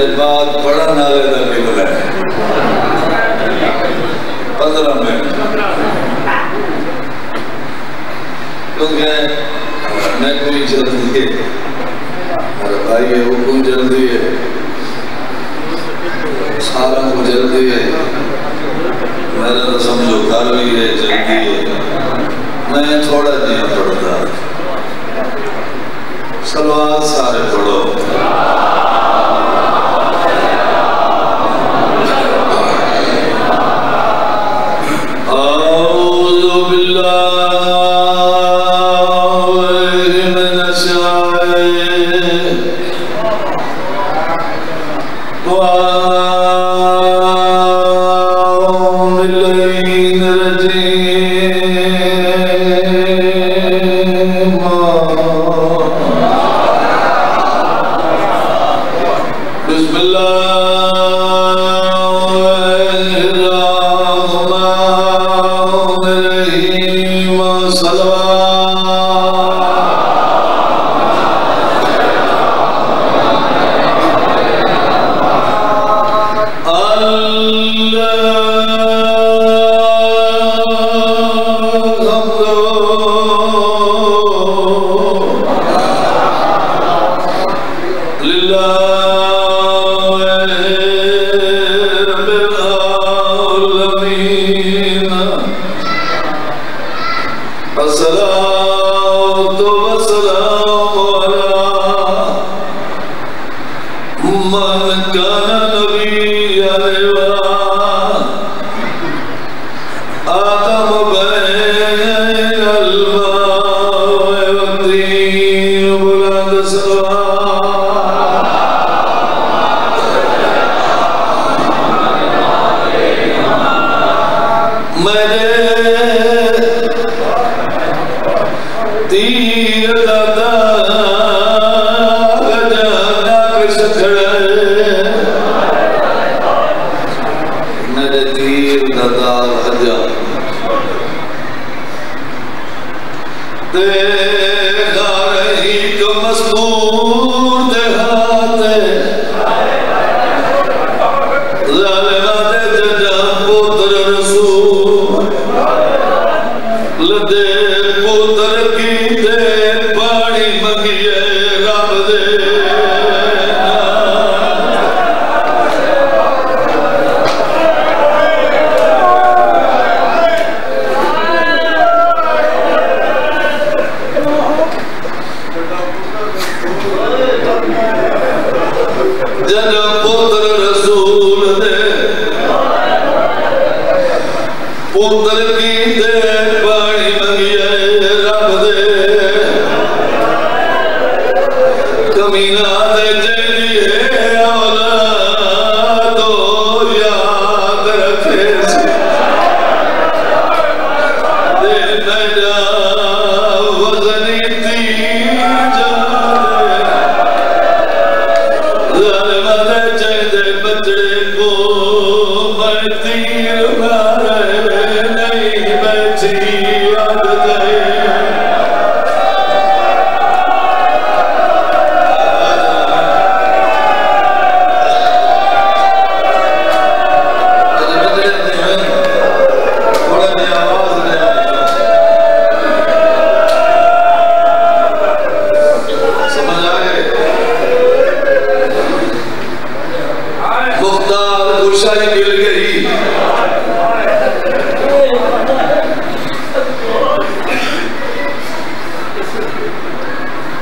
میرے بعد پڑھن والے دا قبلہ ہے پندرہ منٹ کیونکہ میں کوئی جلدی ہے۔ میرے بھائی ہے حکم جلدی ہے۔ سارا کو جلدی ہے۔ میرا تو سمجھو، گھر بھی ہے، جلدی ہے۔ میں تھوڑا جہاں پڑھتا۔ سلوات سارے پڑھو۔ بسم الله رہی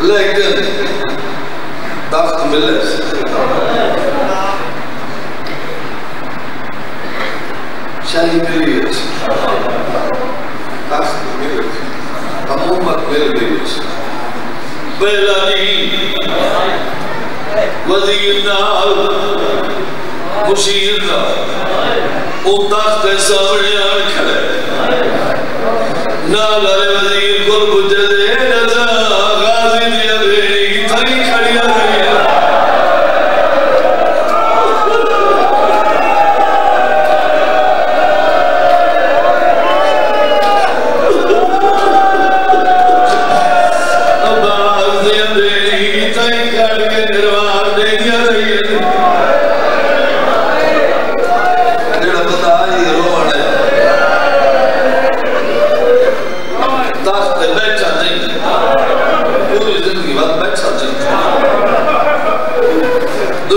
لیکن تخت ملے شاہی ملی ہے تخت ملے حکومت مل گئی پہلا نہیں وزیر نال مشیر نال او تخت سامنے آن کھڑے نال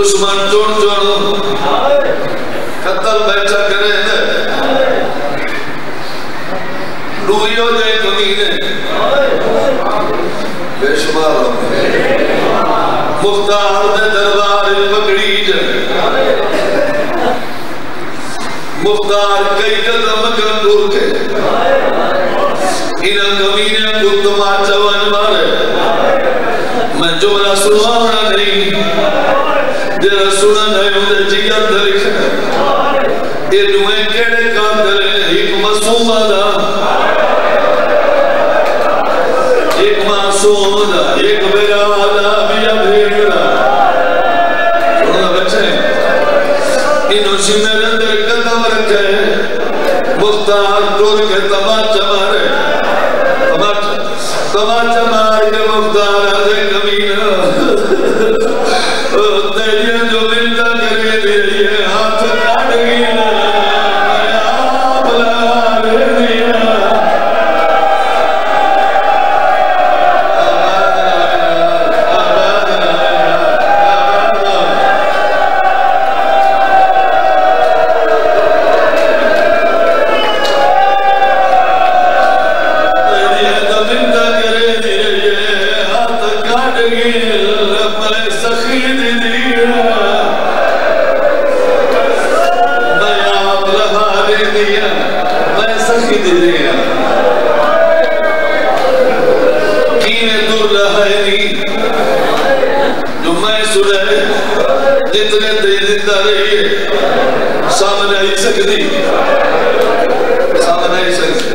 دشمن چون چون۔ قتل بیٹھا کرے دے رویو دے کمینے بے شمار۔ مختار دے دربار پکڑی جائے مختار کئی قدم کر دور کے۔ انہاں کمینے کو تماچا ون مارے میں جملہ سنوانا نہیں۔ جرا سننا نہیں ہوتے جگر دلکھ یہ دوئے کیڑے کام ہیں ایک مسومہ دا ایک معصوم دا ایک بگادا بیا بھیڑا سننا بچے انہوں سے اندر جتنے دیر زندہ رہی سامنے آئی سکتی۔ سامنے آئی سکتی۔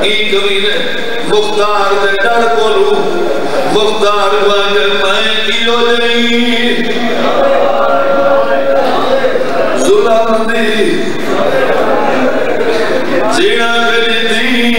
ای کمینے مختار دے ڈر کولو مختار واجر میں کیو جئی ظلم دی Sina Benedina.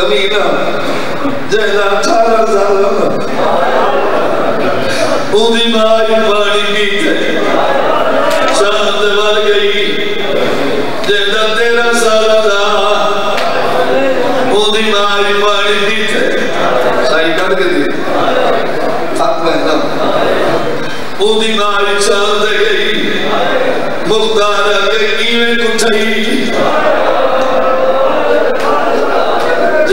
کمینہ جہنا اٹھارہ سال اودی مائی پانی پیتے چاند مر گئی جہنا تیرہ سال دا اودی مائی پانی پیتے سائی کر کے دی تھک میں نم اودی مائی چاند گئی مختار کے کیویں کٹھئی جہنا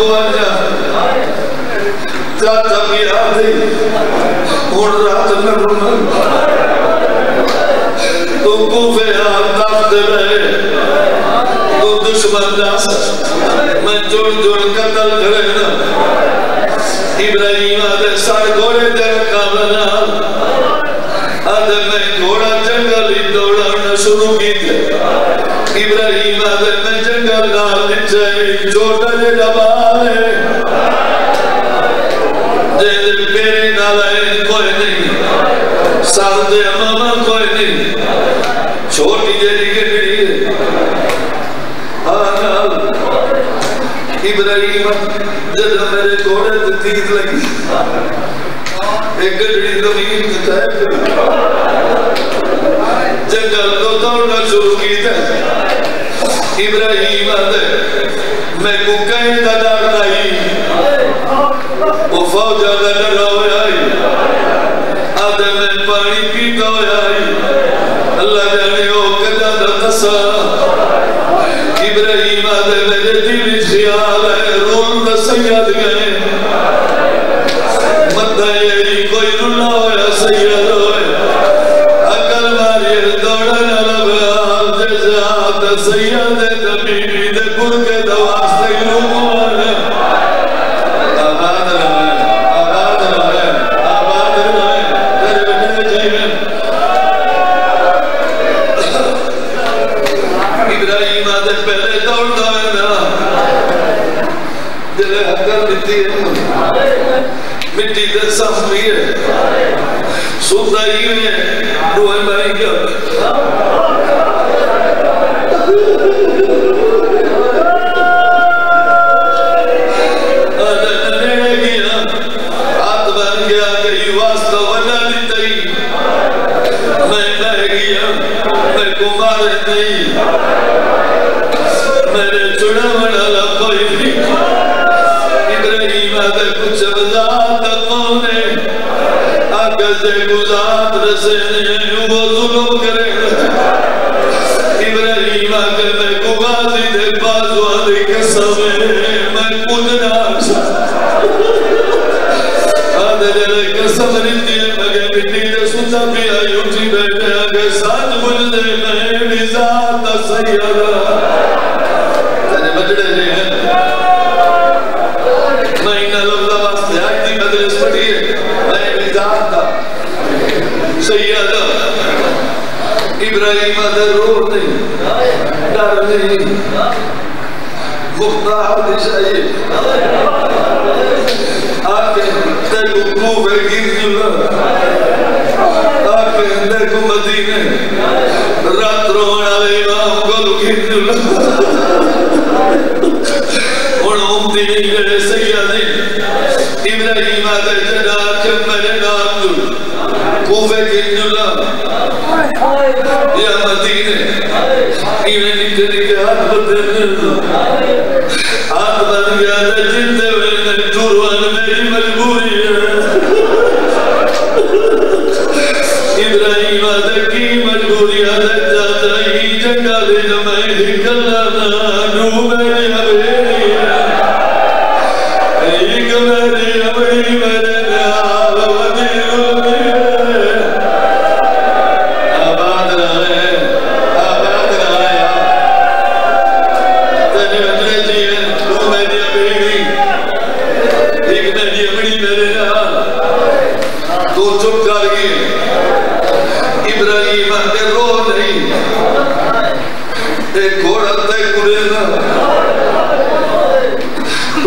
لے چاچا کی آدھی اور رات تو کوفے آپ رہے۔ تو دشمن میں جوڑ جوڑ قتل کرے نا۔ ابراہیم آدھے سار دے کامنا آدھے میں گھوڑا جنگل شروع کی تھے۔ ابراہیم آدھے میں جنگل نال نیچے چھوٹا جے ڈبالے جے دے پیرے نالائے کوئی نہیں سار دے امامہ کوئی نہیں چھوٹی جے نگڑی ہے آنال ابراہیم جد میرے گھوڑے تے تیر لگی ایک گڑی زمین تے جنگل کوئی رلا ہویا سید سوتا ہی ہے روح بھائی کیا آدھے ننے طاقت گزار رسے وہ ظلم کرے ابراہیم کے کو غازی دے بازو دے قسم میں خود نہ آدھے دے قسم رتی ہے مگے مٹی دے سوچا بھی آئی اٹھی بیٹھے آگے ساتھ دے میں نزا تا سیارہ تیرے ابراہیم آدھے رو نہیں ڈر نہیں۔ مختار نشائی آکے تیکو کوفے گر جلو آکے تیکو مدینے۔ رات رونا لے امام گلو گر جلو اور امتی نہیں گئے سیادی ابراہیم آدھے جنا کے میرے نام جل کوفے گر جلو یا مدینے ایویں نکے نکے ہاتھ بدے ملو ہاتھ بن گیا تھا جنتے ہوئے میں ٹوروان میری مجبوری ہے ابراہیم آدھے کی مجبوری آدھے جاتا ہی جنگا لے جمعی نکلنا نا نو میری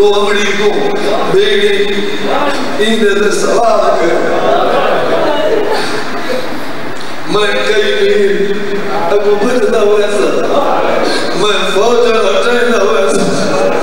تو امیری کو بیگی اندھے تے سوال کر میں کئی میل اگو بچتا ویسا میں میں یا میری دے پور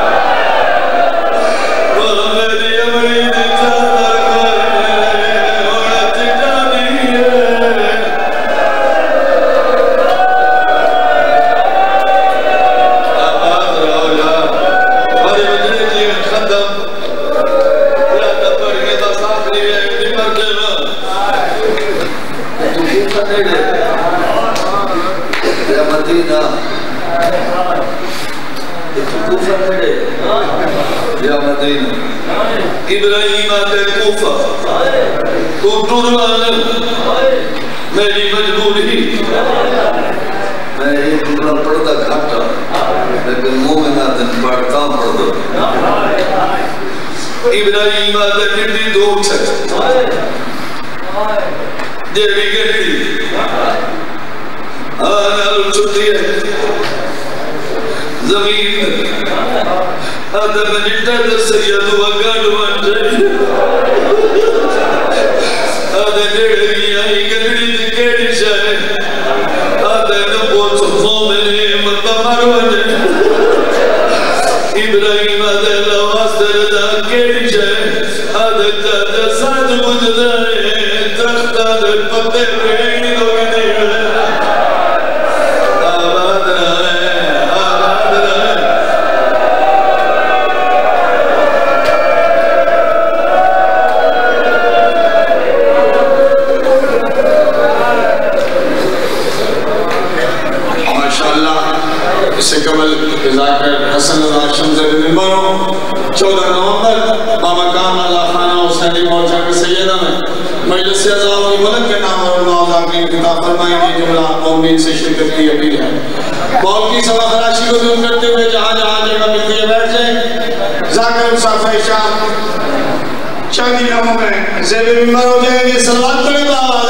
ابراہیم آتے کوفہ تو ٹرمان میری مجبوری میں ایک جملہ پڑھتا گھاٹا لیکن مومنہ دن پڑھتا پڑھتا ابراہیم آتے نٹی دو چھت دیوی گھڑی آنا چھتی ہے زمین آدھا منٹا دا سید وگاڑ بن جائے آدھا چودہ نومبر بابا کام اللہ خانہ حسینی مورچہ کے سیدہ میں۔ مجلس عزام ملک کے نام اور معاذاقین کتاب فرمائیں گے جملہ مومین سے شرکت کی اپیل ہے۔ بول کی سوا خراشی کو دور کرتے ہوئے جہاں جہاں جگہ ملتے بیٹھ جائیں ذاکر مسافر شاہ چاندی ناموں میں زیب ممبر ہو جائیں گے سلوات پڑے بابا